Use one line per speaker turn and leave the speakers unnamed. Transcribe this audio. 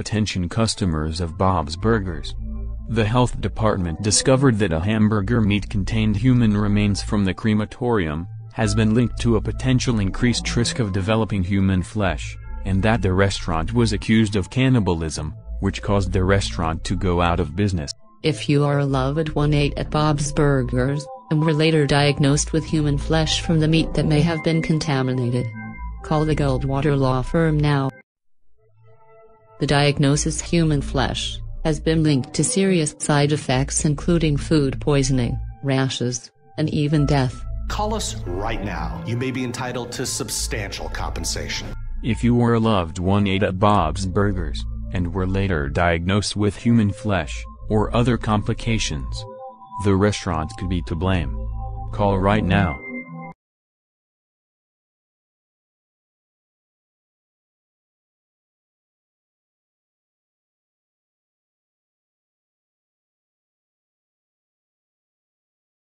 Attention customers of Bob's Burgers. The health department discovered that a hamburger meat contained human remains from the crematorium, has been linked to a potential increased risk of developing human flesh, and that the restaurant was accused of cannibalism, which caused the restaurant to go out of business.
If you are a loved one ate at Bob's Burgers, and were later diagnosed with human flesh from the meat that may have been contaminated, call the Goldwater Law Firm now. The diagnosis human flesh has been linked to serious side effects including food poisoning, rashes, and even death.
Call us right now. You may be entitled to substantial compensation.
If you or a loved one ate at Bob's Burgers, and were later diagnosed with human flesh, or other complications, the restaurant could be to blame. Call right now.